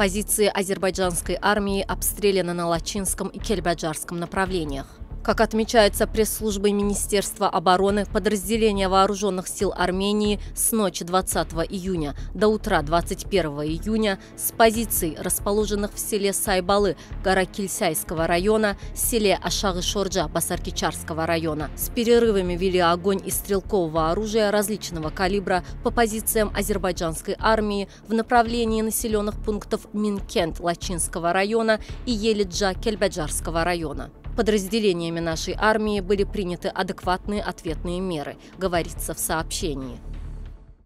Позиции азербайджанской армии обстреляны на Лачинском и Кельбаджарском направлениях. Как отмечается пресс-службой Министерства обороны, подразделения вооруженных сил Армении с ночи 20 июня до утра 21 июня с позиций, расположенных в селе Сайбалы Гаракильсайского района, селе Ашагы-Шорджа Басаркичарского района, с перерывами вели огонь из стрелкового оружия различного калибра по позициям азербайджанской армии в направлении населенных пунктов Минкент Лачинского района и Елиджа Кельбаджарского района подразделениями нашей армии были приняты адекватные ответные меры, говорится в сообщении.